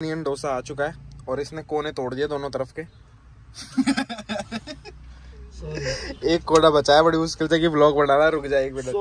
Indian dosa आ चुका है और इसने कोने तोड़ दिए दोनों तरफ़ के। एक कोना बचा है बड़ी मुश्किल से कि ब्लॉग बना रहा रुक जाए एक minute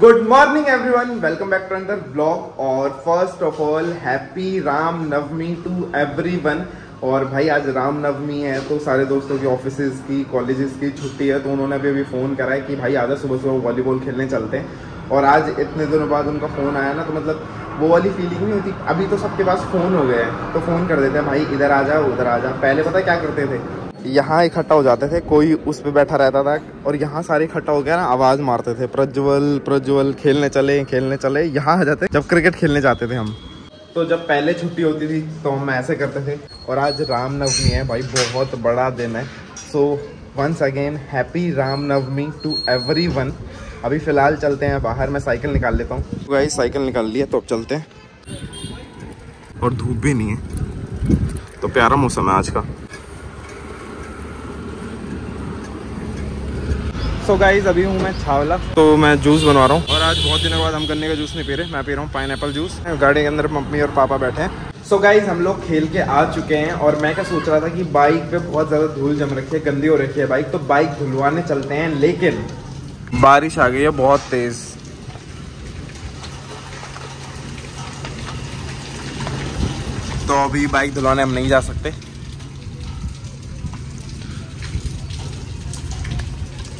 good morning every one welcome back to अंदर ब्लॉग और first of all happy Ram Navami to everyone और भाई आज रामनवमी है तो सारे दोस्तों की ऑफिसेज की कॉलेजेस की छुट्टी है तो उन्होंने अभी अभी फ़ोन करा है कि भाई आजा सुबह सुबह वॉलीबॉल खेलने चलते हैं। और आज इतने दिनों बाद उनका फ़ोन आया ना तो मतलब वो वाली फीलिंग नहीं होती। अभी तो सबके पास फ़ोन हो गए हैं तो फ़ोन कर देते हैं, भाई इधर आ जा उधर आ जा पहले पता क्या करते थे? यहाँ इकट्ठा हो जाते थे, कोई उस पर बैठा रहता था और यहाँ सारे इकट्ठा हो गया ना, आवाज़ मारते थे, प्रज्वल प्रज्वल, खेलने चले खेलने चले। यहाँ आ जाते, जब क्रिकेट खेलने जाते थे हम। तो जब पहले छुट्टी होती थी तो हम ऐसे करते थे। और आज रामनवमी है भाई, बहुत बड़ा दिन है। So once again happy Ramnavami to every one अभी फ़िलहाल चलते हैं, बाहर मैं साइकिल निकाल लेता हूँ। भाई साइकिल निकाल लिया तो अब चलते हैं। और धूप भी नहीं है। तो प्यारा मौसम है आज का। सो so गाइज़ अभी हूँ मैं छावला। तो मैं जूस बनवा रहा हूँ। और आज बहुत दिनों बाद हम गन्ने का जूस नहीं पी रहे। मैं पी रहा हूँ पाइन जूस गाड़ी के अंदर मम्मी और पापा बैठे हैं। सो so गाइज़ हम लोग खेल के आ चुके हैं। और मैं क्या सोच रहा था कि बाइक पे बहुत ज़्यादा धूल जम रखी है, गंदी हो रखी है बाइक तो बाइक धुलवाने चलते हैं। लेकिन बारिश आ गई है बहुत तेज़। तो अभी बाइक धुलवाने हम नहीं जा सकते।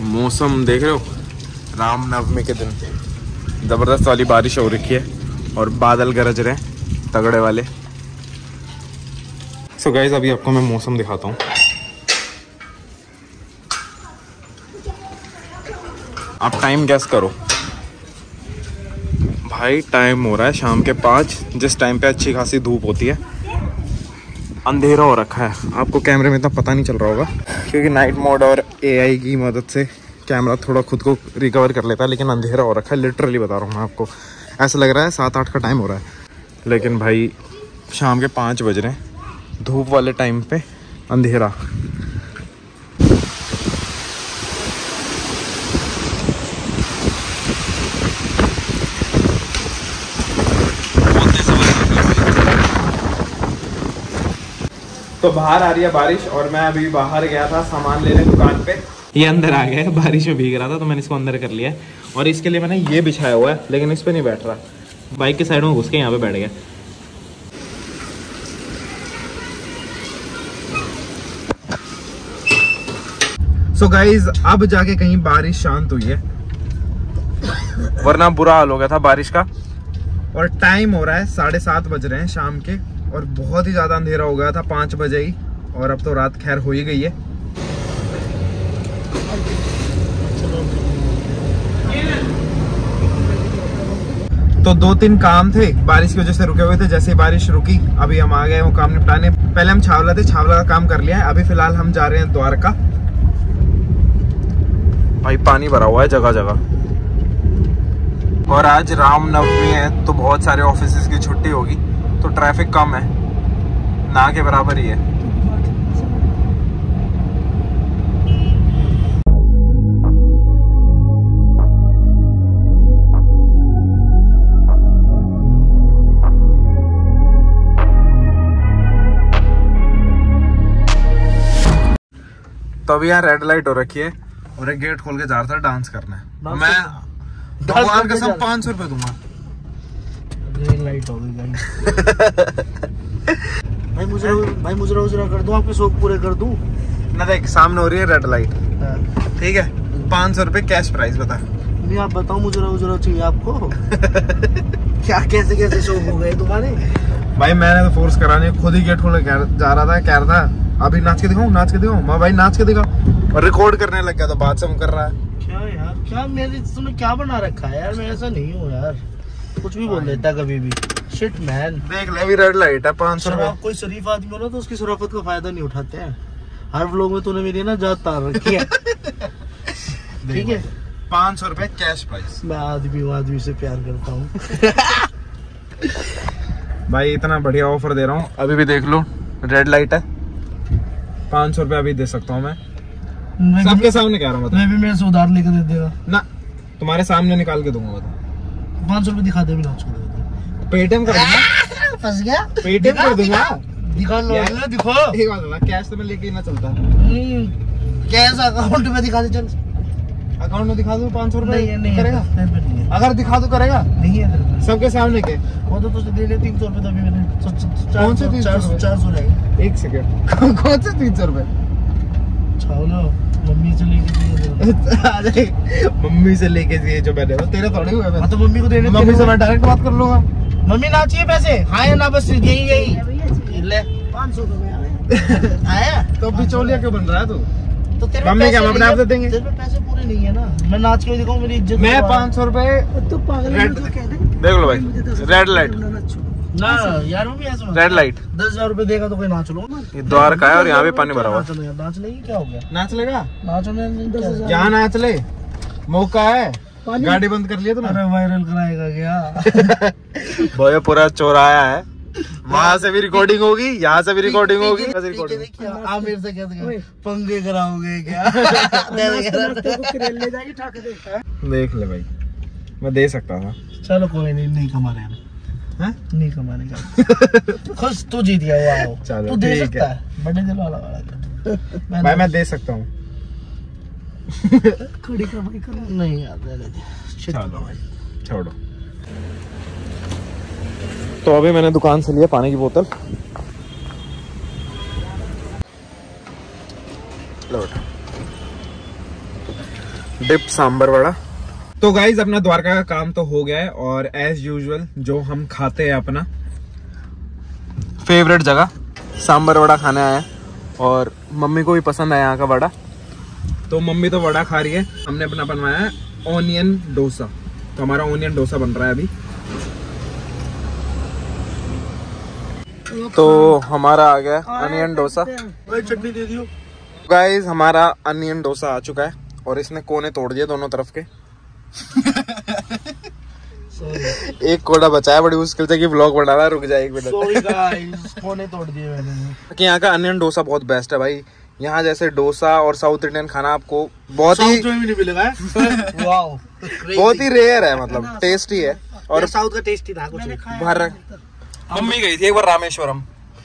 मौसम देख रहे हो? राम नवमी के दिन। ज़बरदस्त वाली बारिश हो रखी है और बादल गरज रहे हैं, तगड़े वाले। सो so गाइज़ अभी आपको मैं मौसम दिखाता हूँ। आप टाइम गैस करो। भाई टाइम हो रहा है शाम के पाँच, जिस टाइम पे अच्छी खासी धूप होती है। अंधेरा हो रखा है। आपको कैमरे में इतना पता नहीं चल रहा होगा, क्योंकि नाइट मोड और एआई की मदद से कैमरा थोड़ा खुद को रिकवर कर लेता है, लेकिन अंधेरा हो रखा है लिटरली बता रहा हूँ मैं आपको। ऐसा लग रहा है सात आठ का टाइम हो रहा है। लेकिन भाई, शाम के पाँच बज रहे हैं, धूप वाले टाइम पे अंधेरा। तो बाहर आ रही है बारिश और मैं अभी बाहर गया था सामान लेने दुकान पे। ये अंदर आ गया बारिश में भीग रहा था तो मैंने इसको अंदर कर लिया और इसके लिए मैंने ये बिछाया हुआ है, लेकिन इस पर नहीं बैठ रहा। बाइक के साइड में घुस के यहाँ पे बैठ गया। सो so गाइज़ अब जाके कहीं बारिश शांत हुई है। वरना बुरा हाल हो गया था बारिश का। और टाइम हो रहा है, साढ़े सात बज रहे हैं शाम के। और बहुत ही ज़्यादा अंधेरा हो गया था पाँच बजे ही, और अब तो रात खैर हो ही गई है। तो दो तीन काम थे, बारिश की वजह से रुके हुए थे, जैसे ही बारिश रुकी, अभी हम आ गए वो काम निपटाने। पहले हम छावला थे, छावला का काम कर लिया है। अभी फ़िलहाल हम जा रहे हैं द्वारका। भाई, पानी भरा हुआ है जगह जगह। और आज रामनवमी है तो बहुत सारे ऑफ़िस की छुट्टी होगी। तो ट्रैफ़िक कम है। ना के बराबर ही है। तो अभी यहाँ रेड लाइट हो रखी है और एक गेट खोल के जा रहा था डांस करना। है मैं भगवान कसम पाँच सौ रुपए दूँगा। लाइट हो गई भाई मुझे भाई मुजरा उजरा कर दो आपके शौक पूरे कर दूँ? ना देख सामने हो रही है रेड लाइट ठीक है पाँच सौ रुपये कैश प्राइस बता। नहीं आप बताओ मुजरा उजरा चाहिए आपको। क्या कैसे कैसे शौक हो गए तुम्हारे? भाई मैंने तो फोर्स करा नहीं खुद ही गेट खोल के जा रहा था कह रहा था अभी नाच के दिखाऊँ नाच के दिखाऊँ? मैं भाई नाच के दिखा। और रिकॉर्ड करने लग गया तो बात से कर रहा है। क्या यार क्या मेरे तुमने क्या बना रखा है यार? मैं ऐसा नहीं हूँ यार। कुछ भी बोल देता कभी भी। शिट मैन देख ले अभी रेड लाइट है पाँच सौ रुपये कोई शरीफ आदमी हो ना तो उसकी शराफत का फ़ायदा नहीं उठाते हैं। हर व्लॉग में तूने मेरी ना जात तार रखी है। ठीक है? पाँच सौ रुपये कैश प्राइस मैं आदमी हूँ आदमी से प्यार करता हूँ। भाई इतना बढ़िया ऑफ़र दे रहा हूँ। अभी भी देख लो रेड लाइट है। पाँच सौ रुपये अभी दे सकता हूँ मैं। सबके सामने कह रहा हूँ मैं भी मेरे से उधार लेकर दे देगा। ना तुम्हारे सामने निकाल के दूँगा बता। पाँच सौ रुपये दिखा दे भी नाच को पेटीएम कर दूँगा फंस गया। पेटीएम कर दूँगा दिखा। लो यार। दिखो। एक बात बता कैश तो मैं लेके ना चलता। कैश अकाउंट में दिखा दे चल। अकाउंट में दिखा दूँ पाँच सौ नहीं करेगा? नहीं नहीं अगर दिखा दो करेगा? नहीं है सबके सामने के वो तो तुझे दे दे तीन सौ रुपये तो अभी मैंने कौन से सौ- 300 चार सौ चार सौ रहेगा एक सेकंड कौन से तीन सौ रुपए छावलो मम्मी से लेके दिए मम्मी से लेके दिए जो मैंने वो तेरे थोड़े हुए हाँ। मैं तो मम्मी को देने मम्मी से मैं डायरेक्ट बात कर लूँगा। मम्मी ना चाहिए पैसे? हाँ ना बस यही यही। ले। पाँच सौ आया? तो बिचौलिया क्यों बन रहा है तू? तो तेरे मम्मी क्या, अपने आप से देंगे? तेरे पैसे पूरे नहीं है ना। मैं नाच के दिखाऊँ मेरी इज़्ज़त मैं पाँच सौ रुपए तू पागल है, रेड मुझे कह दे। देख लो भाई रेड लाइट ना यार मम्मी ऐसे रेड लाइट दस हज़ार रूपए देगा तो कोई नाच लो ये द्वारका है और यहाँ पे पानी भरा हुआ। नाच लो नाच नहीं क्या हो गया? नाच लेगा? नाच हो गया? यहाँ नाच ले मौका है। गाड़ी बंद कर लिया अरे तूने वायरल कराएगा क्या? भैया पूरा चौराया है। वहाँ से भी रिकॉर्डिंग होगी यहाँ से भी रिकॉर्डिंग होगी। आप मेरे से क्या पंगे कराओगे क्या? ले देख ले भाई। मैं दे सकता था। चलो कोई नहीं नहीं कमा रहे हम। हैं? नहीं कमाने का खुश तू जीत गया चलो, तू दे सकता है। बड़े दिल वाला वाला। भाई मैं दे सकता हूँ। खड़ी कमाई कर नहीं यार दे दे चलो भाई छोड़ो। तो अभी मैंने दुकान से लिया पानी की बोतल। लो डिप सांबर वड़ा तो गाइज़ अपना द्वारका का काम तो हो गया है और एज यूजल जो हम खाते हैं अपना फेवरेट जगह सांबर वड़ा खाने आए हैं और मम्मी को भी पसंद है यहाँ का वड़ा। तो मम्मी तो वड़ा खा रही है। हमने अपना बनवाया है ऑनियन डोसा। तो हमारा ऑनियन डोसा बन रहा है अभी। तो हमारा आ गया अनियन डोसा। चटनी दे दियो। गाइस हमारा अनियन डोसा आ चुका है और इसने कोने तोड़ दिए दोनों तरफ़ के। एक कोना बचाया बड़ी मुश्किल से कि ब्लॉग बना रहा रुक जाए एक मिनट कोने तोड़ दिए मैंने। यहाँ का अनियन डोसा बहुत बेस्ट है भाई। यहाँ जैसे डोसा और साउथ इंडियन खाना आपको बहुत ही साउथ में भी नहीं मिलेगा वाओ बहुत ही रेयर है मतलब टेस्टी है। और साउथ का टेस्टी था कुछ मैंने खाया भर मम्मी गई थी एक बार रामेश्वरम।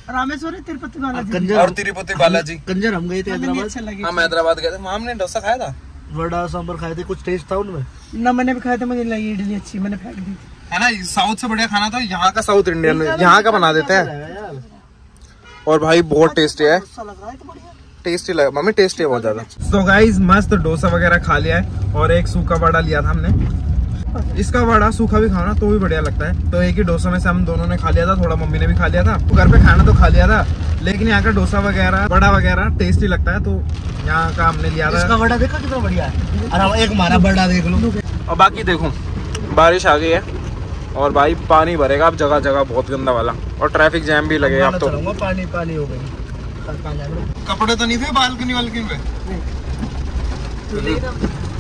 रामेश्वर तिरुपति बालाजी। कंजर और तिरुपति बालाजी। कंजर हम गए थे हैदराबाद। अच्छा हम हैदराबाद गए थे। हमने डोसा खाया था। वड़ा सांबर खाए थे कुछ टेस्ट था उनमें? ना मैंने भी खाया था मुझे लगी इडली अच्छी मैंने फेंक दी है ना साउथ से बढ़िया खाना था यहाँ का साउथ इंडियन यहाँ का बना देते हैं। और भाई बहुत टेस्टी है। अच्छा है तो टेस्टी लगा मम्मी टेस्टी है बहुत ज़्यादा। तो गाइज़ मस्त डोसा वगैरह खा लिया है और एक सूखा बड़ा लिया था हमने। इसका वड़ा सूखा भी खाना तो भी बढ़िया लगता है। तो एक ही डोसा में से हम दोनों ने खा लिया था थोड़ा मम्मी ने भी खा लिया था। घर पे खाना तो खा लिया था लेकिन यहाँ का डोसा वगैरह बड़ा वगैरह टेस्टी लगता है तो यहाँ का हमने लिया था। इसका वड़ा देखा कितना बढ़िया है। और हम एक हमारा बड़ा देख लो। और बाकी देखो बारिश आ गई है और भाई पानी भरेगा अब जगह जगह बहुत गंदा वाला। और ट्रैफ़िक जैम भी लगेगा अब तो। पानी पानी हो गई। कपड़े तो नहीं थे बालकनी वालकनी पे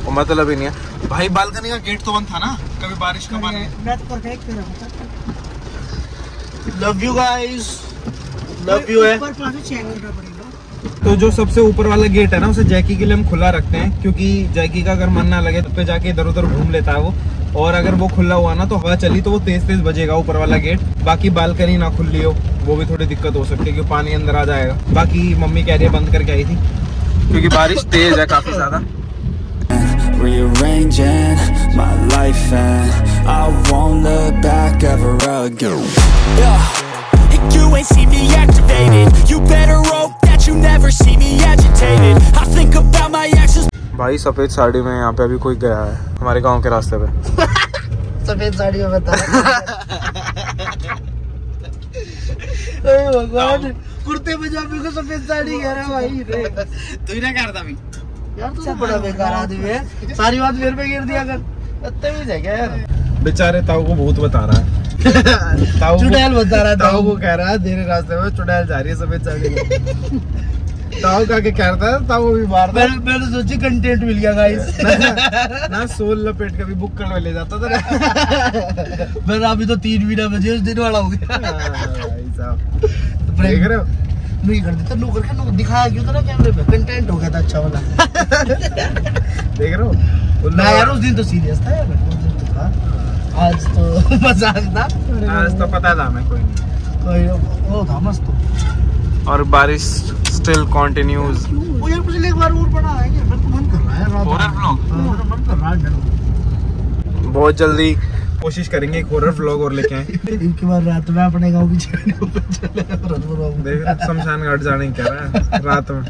वो मतलब ही नहीं है। भाई बालकनी का गेट तो बंद था ना? कभी बारिश का पानी तो love you guys love you है तो जो सबसे ऊपर वाला गेट है ना उसे जैकी के लिए हम खुला रखते हैं क्योंकि जैकी का अगर मन ना लगे तो पे जाके इधर उधर घूम लेता है वो। और अगर वो खुला हुआ ना तो हवा चली तो वो तेज तेज बजेगा ऊपर वाला गेट बाकी बालकनी ना खुली हो वो भी थोड़ी दिक्कत हो सकती है क्योंकि पानी अंदर आ जाएगा। बाकी मम्मी कह रही है बंद करके आई थी। क्योंकि बारिश तेज है काफ़ी ज़्यादा। Rearranging my life and I won't look back ever again Yeah, you ain't see me activated You better hope that you never see me agitated I think about my actions भाई सफ़ेद साड़ी में यहाँ पे अभी कोई गया है हमारे गाँव के रास्ते पे सफ़ेद साड़ी में बता भगवान कुर्ते पजामे को सफ़ेद साड़ी कह रहा है भाई तू ही ना कर रहा यार तू बड़ा बेकार आदमी है। सारी बात मेरे पे गिर दिया कर बदतमीज है क्या यार? बेचारे ताऊ को भूत बता रहा है। ताऊ को- चुड़ैल बता रहा है ताऊ को कह रहा है तेरे रास्ते में चुड़ैल जा रही है सफ़ेद साड़ी में। ताऊ का के कह रहा था ताऊ भी मार मैंने मैंने सोची कंटेंट मिल गया गाइस ना सोल लपेट के भी बुक कर ले जाता था मैंने अभी तो तीन महीना बजे उस दिन वाला हो गया। हाँ, भाई साहब। देख रहे हो? नू ही कर देता नू करके नू दिखाया क्यों था ना कैमरे पे? कंटेंट हो गया था अच्छा वाला। देख रहे हो? मैं यार उस दिन तो सीरियस था यार तो आज तो मज़ाक था। आज तो पता था मैं कोई नहीं। कोई वो था मस्त। तो और बारिश स्टिल कंटिन्यूज वो यार पिछले एक बार और बना है मेरे को मन कर रहा है रात Horror vlog? हाँ, मन कर रहा है बहुत जल्दी कोशिश करेंगे एक हॉरर व्लॉग और लेके आए। एक बार रात में अपने गाँव की चले देख शमशान घाट जाने की कह रहा है? रात में।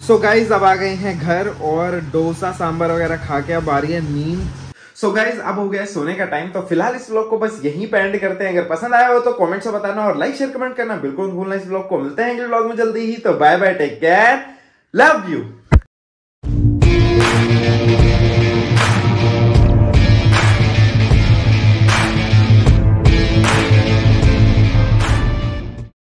सो so अब आ गए हैं घर और डोसा सांबर वगैरह खा के अब आ रही है नींद। सो so गाइज़ अब हो गया सोने का टाइम तो फ़िलहाल इस ब्लॉग को बस यहीं पे एंड करते हैं। अगर पसंद आया हो तो कमेंट से बताना और लाइक शेयर कमेंट करना बिल्कुल भूलना इस ब्लॉग को। मिलते हैं अगले ब्लॉग में जल्दी ही तो bye bye take care love you